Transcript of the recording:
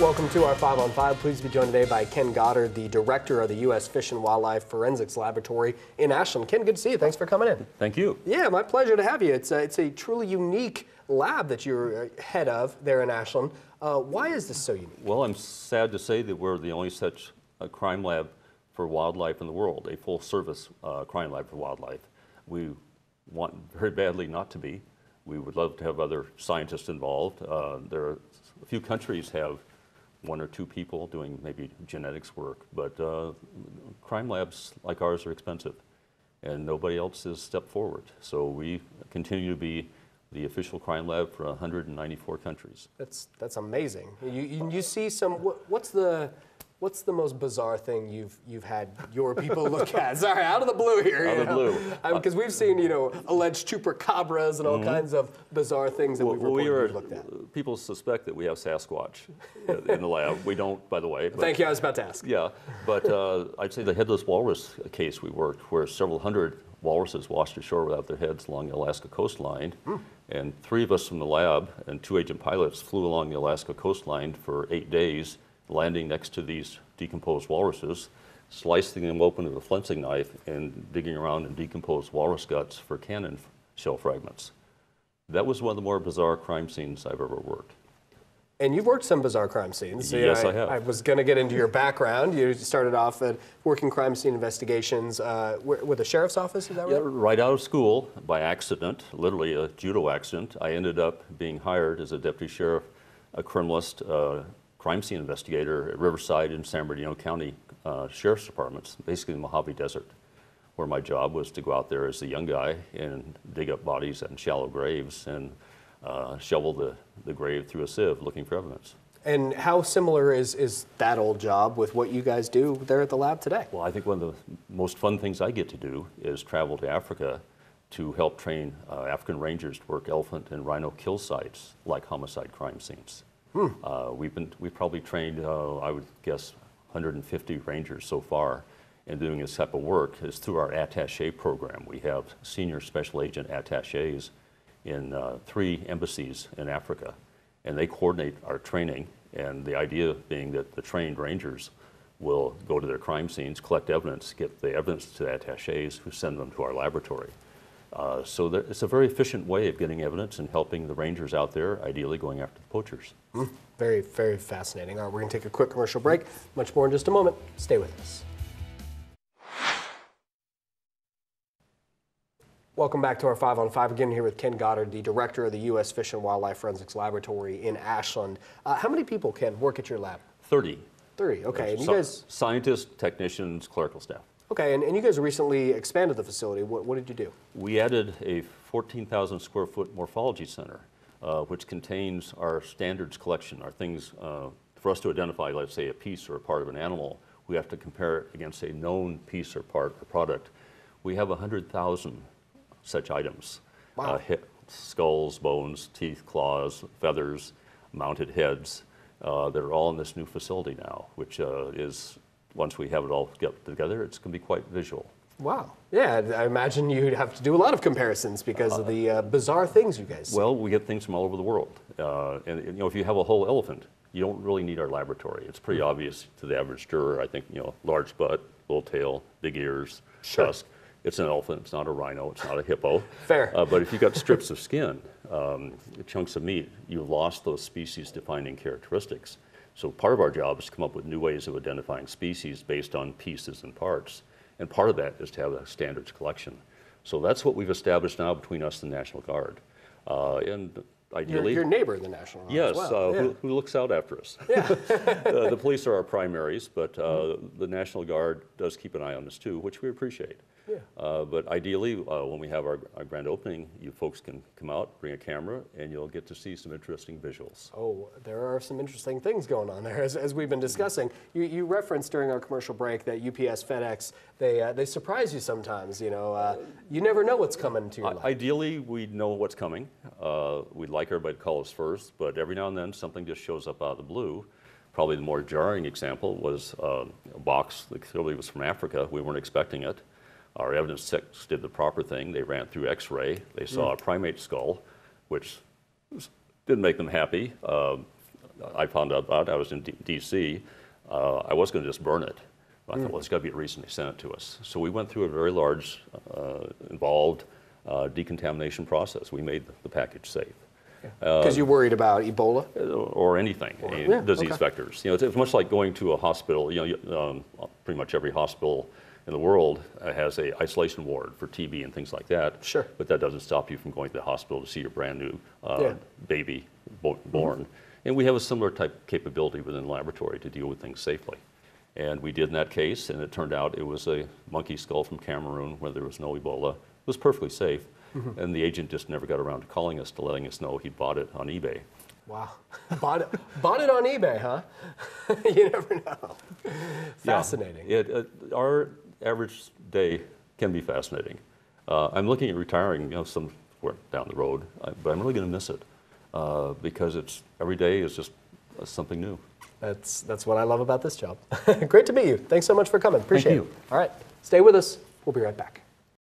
Welcome to our 5 on 5. Please be joined today by Ken Goddard, the director of the U.S. Fish and Wildlife Forensics Laboratory in Ashland. Ken, good to see you. Thanks for coming in. Thank you. Yeah, my pleasure to have you. It's a, it's a truly unique lab that you're uh, head of there in Ashland. Uh, why is this so unique? Well, I'm sad to say that we're the only such uh, crime lab for wildlife in the world, a full service uh, crime lab for wildlife. We want very badly not to be. We would love to have other scientists involved. Uh, there are a few countries have one or two people doing maybe genetics work, but uh, crime labs like ours are expensive and nobody else has stepped forward. So we continue to be the official crime lab for 194 countries. That's that's amazing. You, you, you see some. What, what's the What's the most bizarre thing you've you've had your people look at? Sorry, out of the blue here. Out of the blue. Because we've seen you know alleged chupacabras and all kinds of bizarre things that Well, we've we reported are, you've looked at. people suspect that we have Sasquatch in the lab. We don't, by the way. but- Thank you. I was about to ask. Yeah, but uh, I'd say the headless walrus case we worked, where several hundred walruses washed ashore without their heads along the Alaska coastline, and three of us from the lab and two agent pilots flew along the Alaska coastline for eight days, landing next to these decomposed walruses, slicing them open with a flensing knife, and digging around in decomposed walrus guts for cannon shell fragments. That was one of the more bizarre crime scenes I've ever worked. And you've worked some bizarre crime scenes. Yes, I, I have. I was going to get into your background. You started off at working crime scene investigations uh, with the sheriff's office. Is that right? Yeah, right out of school, by accident, literally a judo accident, I ended up being hired as a deputy sheriff, a criminalist, uh, crime scene investigator at Riverside and San Bernardino County uh, Sheriff's Departments, basically the Mojave Desert, where my job was to go out there as a young guy and dig up bodies in shallow graves and uh, shovel the, the grave through a sieve looking for evidence. And how similar is, is that old job with what you guys do there at the lab today? Well, I think one of the most fun things I get to do is travel to Africa to help train uh, African rangers to work elephant and rhino kill sites like homicide crime scenes. Uh, we've been we've probably trained uh, I would guess 150 rangers so far in doing this type of work. Is through our attaché program. We have senior special agent attachés in uh, three embassies in Africa, and they coordinate our training. And the idea being that the trained rangers will go to their crime scenes, collect evidence, get the evidence to the attachés who send them to our laboratory. Uh, so there, it's a very efficient way of getting evidence and helping the rangers out there, ideally going after the poachers. Very, very fascinating. All right, we're going to take a quick commercial break. Much more in just a moment. Stay with us. Welcome back to our 5 on 5. Again, here with Ken Goddard, the director of the U.S. Fish and Wildlife Forensics Laboratory in Ashland. Uh, how many people can work at your lab? 30 30, Okay. And you guys, scientists, technicians, clerical staff. Okay, and, and you guys recently expanded the facility. What, what did you do? We added a 14,000 square foot morphology center, uh, which contains our standards collection, our things uh, for us to identify, let's say, a piece or a part of an animal. We have to compare it against a known piece or part or product. We have 100,000 such items. Wow. Uh, he- skulls, bones, teeth, claws, feathers, mounted heads uh, that are all in this new facility now, which uh, is, once we have it all get together, it's going to be quite visual. Wow. Yeah, I imagine you'd have to do a lot of comparisons because of the uh, bizarre things you guys. Well, we get things from all over the world. Uh, and, you know, if you have a whole elephant, you don't really need our laboratory. It's pretty Hmm. obvious to the average juror. I think, you know, large butt, little tail, big ears, Sure. tusk. It's an elephant. It's not a rhino. It's not a hippo. Fair. Uh, but if you've got strips of skin, um, chunks of meat, you've lost those species-defining characteristics. So part of our job is to come up with new ways of identifying species based on pieces and parts. And part of that is to have a standards collection. So that's what we've established now between us and the National Guard. Uh, and ideally, your neighbor in the National Guard yes, as well. uh, yeah. who, who looks out after us? uh, the police are our primaries, but uh, the National Guard does keep an eye on us too, which we appreciate. Yeah. Uh, but ideally, uh, when we have our, our grand opening, you folks can come out, bring a camera, and you'll get to see some interesting visuals. Oh, there are some interesting things going on there, as, as we've been discussing. You, you referenced during our commercial break that UPS, FedEx, they, uh, they surprise you sometimes. You know, uh, you never know what's coming to your life. Ideally, we know what's coming. Uh, we'd like everybody to call us first, but every now and then something just shows up out of the blue. Probably the more jarring example was uh, a box that clearly was from Africa. We weren't expecting it. Our evidence techs did the proper thing. They ran through X-ray. They saw a primate skull, which didn't make them happy. Uh, I found out about, I was in D- DC, uh, I was going to just burn it. I thought, well, there's got to be a reason they sent it to us. So we went through a very large, uh, involved uh, decontamination process. We made the package safe. Because you're worried about Ebola? or anything, any yeah, disease okay. vectors. You know, it's, it's much like going to a hospital. You know, um, pretty much every hospital in the world uh, has a isolation ward for TB and things like that. Sure. But that doesn't stop you from going to the hospital to see your brand new uh, Yeah. baby bo- born. And we have a similar type capability within the laboratory to deal with things safely. And we did in that case, and it turned out it was a monkey skull from Cameroon where there was no Ebola. It was perfectly safe. Mm-hmm. And the agent just never got around to calling us to letting us know he bought it on eBay. Wow. bought, it, bought it on eBay, huh? you never know. Fascinating. Yeah, it, uh, our average day can be fascinating. Uh, I'm looking at retiring, you know, some down the road, uh, but I'm really going to miss it uh, because it's every day is just uh, something new. That's, that's what I love about this job. Great to meet you. Thanks so much for coming. Appreciate you. it. All right. Stay with us. We'll be right back.